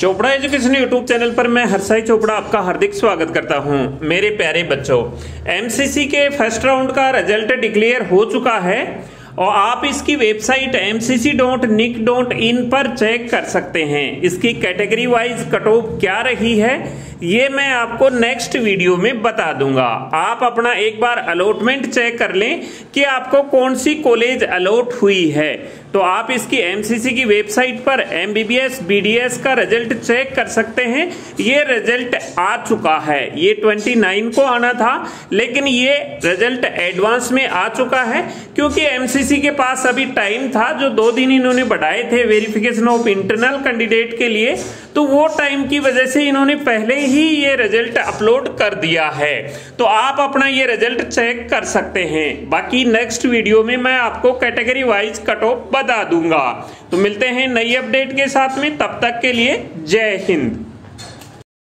Chopra education YouTube channel पर मैं हर्षाई चोपड़ा आपका हार्दिक स्वागत करता हूँ। मेरे प्यारे बच्चों एमसीसी के फ़र्स्ट राउंड का रिज़ल्ट डिक्लेयर हो चुका है और आप इसकी वेबसाइट एम पर चेक कर सकते हैं। इसकी कैटेगरी वाइज कट ऑफ़ क्या रही है? ये मैं आपको नेक्स्ट वीडियो में बता दूँगा। आप अपना एक बार अलॉटमेंट चेक कर लें कि आपको कौन सी कॉलेज अलॉट हुई है। तो आप इसकी एमसीसी की वेबसाइट पर एमबीबीएस बीडीएस का रिज़ल्ट चेक कर सकते हैं। ये रिज़ल्ट आ चुका है। ये 29 को आना था, लेकिन ये रिज़ल्ट एडवांस में आ चुका है, क्योंकि एमसीसी के पास अभी टाइम था, जो दो दिन इन्होंने बढ़ाए थे वेरिफिकेशन ऑफ़ इंटरनल कैंडिडेट के लिए। तो वो टाइम की वजह से इन्होंने पहले ही ये रिज़ल्ट अपलोड कर दिया है। तो आप अपना ये रिज़ल्ट चेक कर सकते हैं। बाकी नेक्स्ट वीडियो में मैं आपको कैटेगरी वाइज कट ऑफ़ बता दूँगा। तो मिलते हैं नई अपडेट के साथ में। तब तक के लिए जय हिंद।